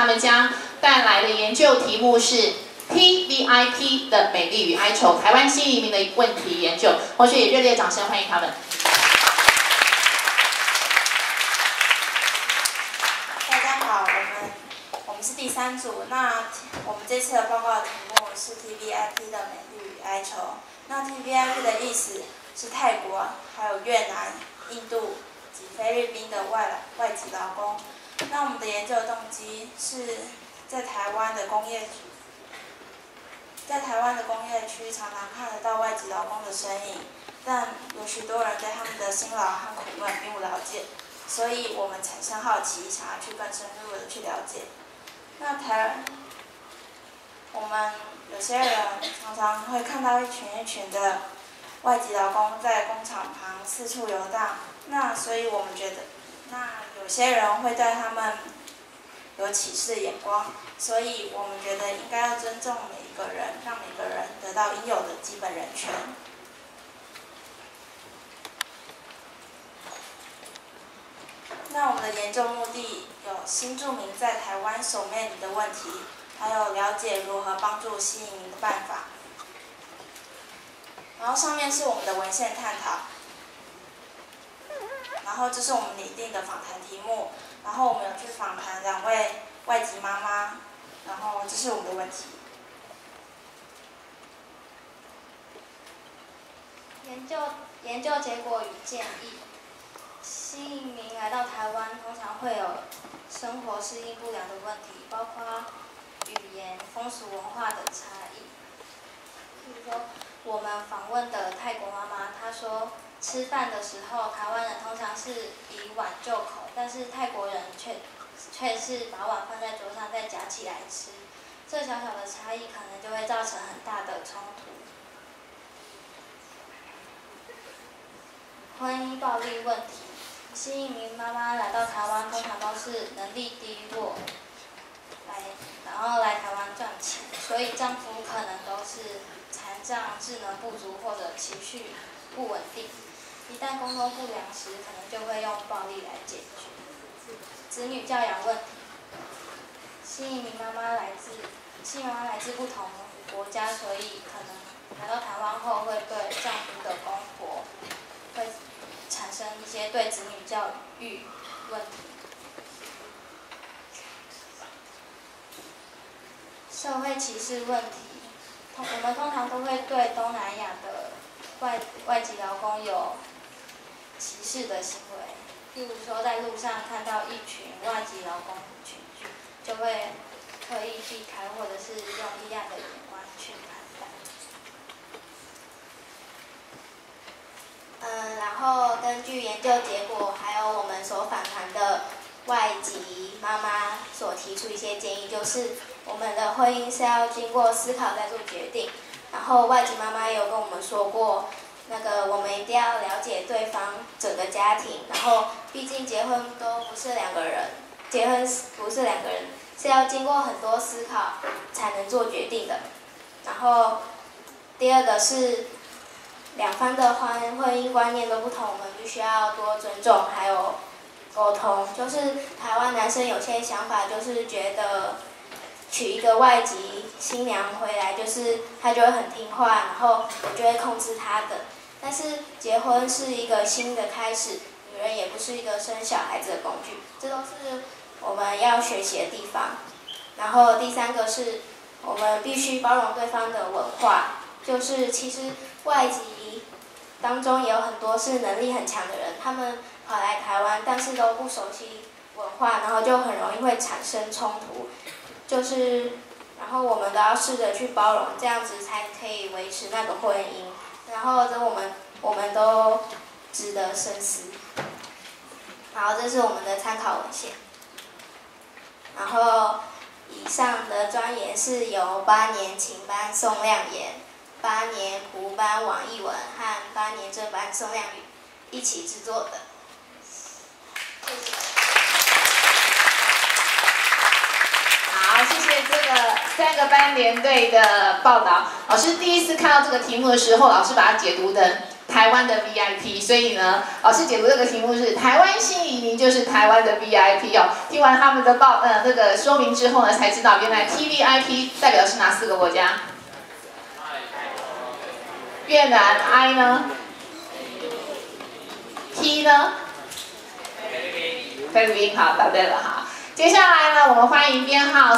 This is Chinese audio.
他们将带来的研究题目是 TVIP 的美丽与哀愁，台湾新移民的问题研究。同学也热烈掌声欢迎他们。大家好，我们我们是第三组。那我们这次的报告题目是 TVIP 的美丽与哀愁。那 TVIP 的意思是泰国、还有越南、印度及菲律宾的外来外籍劳工。那我们的研究动机是在台湾的工业，在台湾的工业区常常看得到外籍劳工的身影，但有许多人对他们的辛劳和苦闷并不了解，所以我们产生好奇，想要去更深入的去了解。那台，我们有些人常常会看到一群一群的外籍劳工在工厂旁四处游荡，那所以我们觉得，那有些人会对他们有歧视的眼光，所以我们觉得应该要尊重每一个人，让每个人得到应有的基本人权。那我们的研究目的有新住民在台湾所面临的问题，还有了解如何帮助新移民的办法。然后上面是我们的文献探讨，然后这是我们拟定的访谈题目，然后我们有去访谈两位外籍妈妈，然后这是我们的问题。研究研究结果与建议。新移民来到台湾，通常会有生活适应不良的问题，包括语言、风俗文化的差异。比如说，我们访问的泰国妈妈，她说，吃饭的时候，台湾人通常是以碗就口，但是泰国人却却是把碗放在桌上再夹起来吃。这小小的差异，可能就会造成很大的冲突。婚姻暴力问题。新移民妈妈来到台湾，通常都是能力低落，来，然后来台湾赚钱，所以丈夫可能都是残障、智能不足或者情绪不稳定。一旦沟通不良时，可能就会用暴力来解决。子女教养问题，新移民妈妈来自，新移民妈妈来自不同国家，所以可能来到台湾后会对丈夫的公婆会。产生一些对子女教育问题，社会歧视问题，通我们通常都会对东南亚的外外籍劳工有歧视的行为，例如说在路上看到一群外籍劳工群聚，就会刻意避开，或者是用异样的眼光去看待。嗯，然后根据研究结果，还有我们所访谈的外籍妈妈所提出一些建议，就是我们的婚姻是要经过思考再做决定。然后外籍妈妈也有跟我们说过，那个我们一定要了解对方整个家庭。然后毕竟结婚都不是两个人，结婚不是两个人，是要经过很多思考才能做决定的。然后第二个是。两方的婚婚姻观念都不同，我们必须要多尊重，还有沟通。就是台湾男生有些想法，就是觉得娶一个外籍新娘回来，就是他就会很听话，然后我就会控制他的。但是结婚是一个新的开始，女人也不是一个生小孩子的工具，这都是我们要学习的地方。然后第三个是，我们必须包容对方的文化，就是其实外籍。当中也有很多是能力很强的人，他们跑来台湾，但是都不熟悉文化，然后就很容易会产生冲突。就是，然后我们都要试着去包容，这样子才可以维持那个婚姻。然后这我们我们都值得深思。好，这是我们的参考文献。然后以上的专言是由八年情班宋亮言。八年湖班王艺文和八年这班宋亮宇一起制作的。好，谢谢谢这个三个班连队的报道。老师第一次看到这个题目的时候，老师把它解读的台湾的 VIP，所以呢，老师解读这个题目是台湾新移民就是台湾的 VIP 哦。听完他们的报呃那个说明之后呢，才知道原来 TVIP 代表是哪四个国家？越南 I 呢？T 呢？菲律宾好，答对了哈。接下来呢，我们欢迎编号。